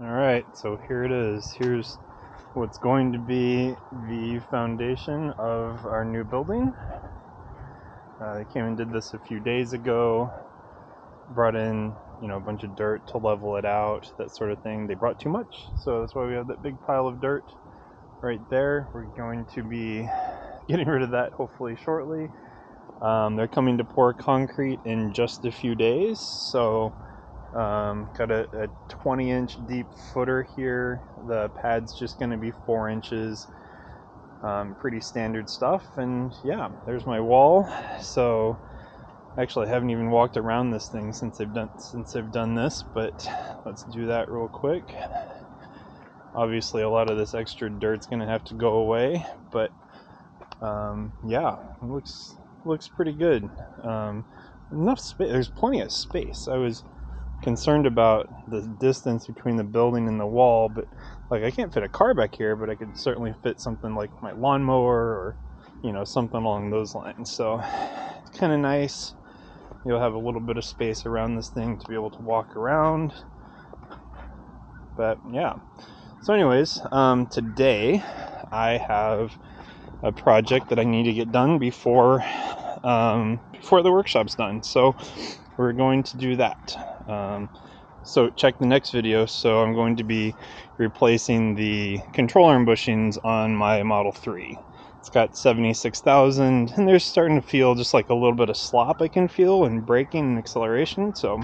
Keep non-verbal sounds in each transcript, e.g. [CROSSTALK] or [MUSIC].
All right, so here it is. Here's what's going to be the foundation of our new building. Uh, they came and did this a few days ago. Brought in, you know, a bunch of dirt to level it out, that sort of thing. They brought too much, so that's why we have that big pile of dirt right there. We're going to be [LAUGHS] getting rid of that hopefully shortly. Um, they're coming to pour concrete in just a few days, so um, got a, a 20 inch deep footer here. The pad's just going to be four inches. Um, pretty standard stuff. And yeah, there's my wall. So actually, I haven't even walked around this thing since I've done since they've done this. But let's do that real quick. Obviously, a lot of this extra dirt's going to have to go away. But um, yeah, looks looks pretty good. Um, enough space. There's plenty of space. I was concerned about the distance between the building and the wall, but like I can't fit a car back here, but I could certainly fit something like my lawnmower or you know something along those lines. So it's kind of nice. You'll have a little bit of space around this thing to be able to walk around. But yeah. So, anyways, um, today I have a project that I need to get done before um, before the workshop's done. So we're going to do that. Um, so check the next video. So I'm going to be replacing the control arm bushings on my Model 3. It's got 76,000 and they're starting to feel just like a little bit of slop I can feel in braking and acceleration. So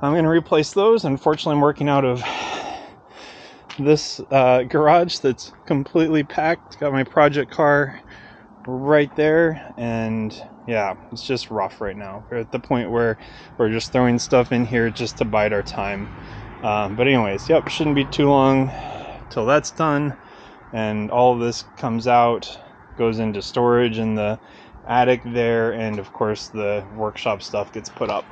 I'm going to replace those. Unfortunately, I'm working out of this uh, garage that's completely packed. Got my project car right there and yeah it's just rough right now. We're at the point where we're just throwing stuff in here just to bide our time. Um, but anyways yep shouldn't be too long till that's done and all of this comes out goes into storage in the attic there and of course the workshop stuff gets put up